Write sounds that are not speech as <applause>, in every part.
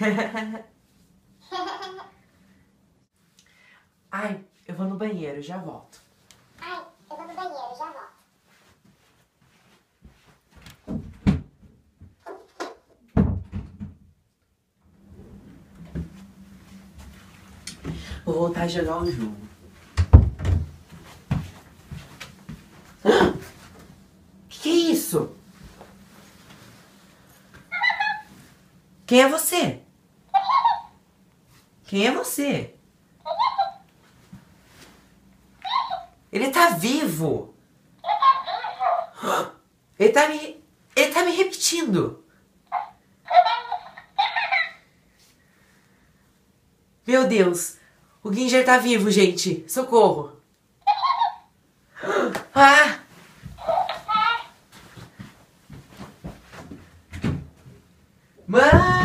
<laughs> Ai, eu vou no banheiro, já volto. Ai, eu vou no banheiro, já volto. Vou voltar a jogar o jogo. <gasps> Que que é isso? Quem é você? Quem é você? Ele tá vivo! Ele tá me. Ele tá me repetindo! Meu Deus! O Ginger tá vivo, gente! Socorro! Ah! Mãe!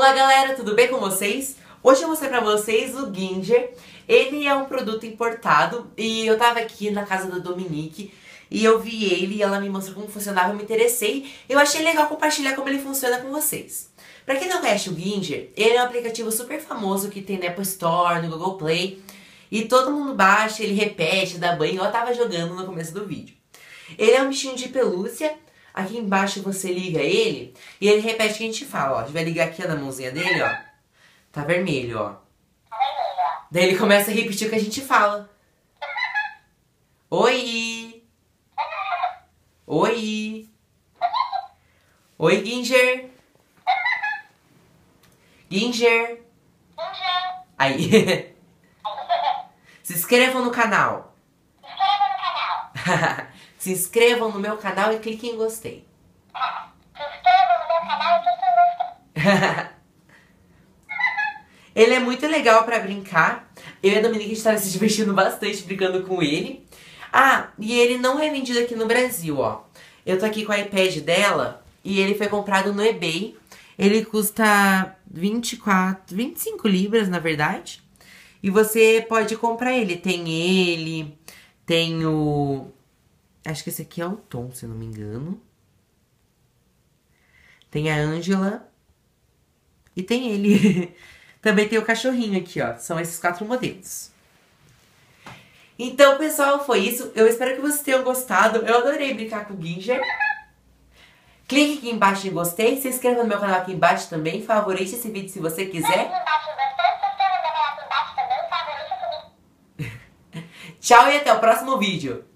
Olá, galera, tudo bem com vocês? Hoje eu vou mostrar pra vocês o Ginger. Ele é um produto importado e eu tava aqui na casa da Dominique e eu vi ele e ela me mostrou como funcionava, eu me interessei. Eu achei legal compartilhar como ele funciona com vocês. Pra quem não conhece o Ginger, ele é um aplicativo super famoso que tem na Apple Store, no Google Play. E todo mundo baixa, ele repete, dá banho. Eu tava jogando no começo do vídeo. Ele é um bichinho de pelúcia. Aqui embaixo você liga ele e ele repete o que a gente fala, ó. A gente vai ligar aqui na mãozinha dele, ó. Tá vermelho, ó. Daí ele começa a repetir o que a gente fala. Oi! Oi! Oi, Ginger! Ginger! Aí. <laughs> Se inscrevam no canal. Inscreva no canal. <laughs> Se inscrevam no meu canal e cliquem em gostei. Se inscreva no meu canal e clique em gostei. <laughs> Ele é muito legal pra brincar. Eu e a Dominique estavam se divertindo bastante brincando com ele. Ah, e ele não é vendido aqui no Brasil, ó. Eu tô aqui com o iPad dela e ele foi comprado no eBay. Ele custa 24, 25 libras, na verdade. E você pode comprar ele. Tem ele, tem o... Acho que esse aqui é o Tom, se não me engano. Tem a Angela. E tem ele. <laughs> Também tem o cachorrinho aqui, ó. São esses quatro modelos. Então, pessoal, foi isso. Eu espero que vocês tenham gostado. Eu adorei brincar com o Ginger. Clique aqui embaixo em gostei. Se inscreva no meu canal aqui embaixo também. Favorite esse vídeo se você quiser. <laughs> Tchau e até o próximo vídeo.